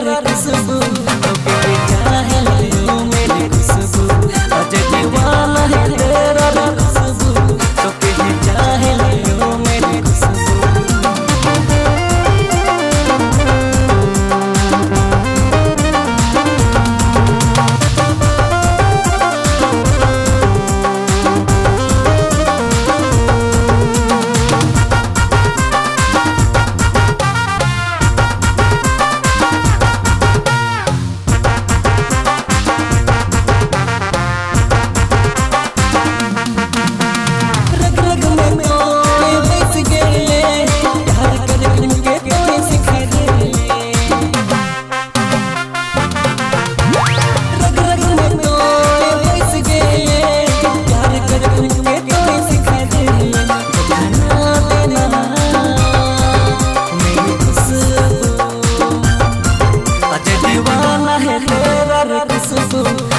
guitarra दीवाना है तेरा रसूल